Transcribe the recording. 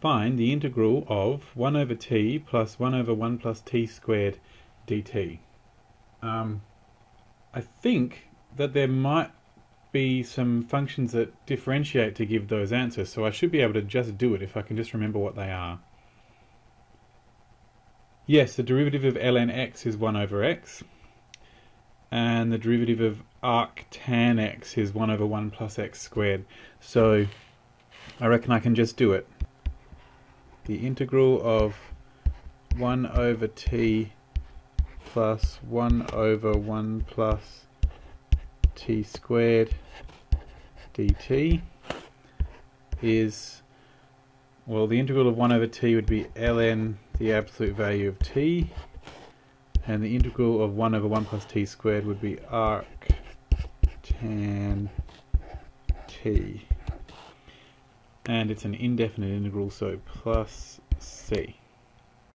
find the integral of 1 over t plus 1 over 1 plus t squared dt. Um, I think that there might be some functions that differentiate to give those answers, so I should be able to just do it if I can just remember what they are. Yes, the derivative of ln x is 1 over x, and the derivative of arc tan x is 1 over 1 plus x squared. So I reckon I can just do it. The integral of 1 over t plus 1 over 1 plus t squared dt is, well the integral of 1 over t would be ln the absolute value of t and the integral of 1 over 1 plus t squared would be arc tan t and it's an indefinite integral so plus c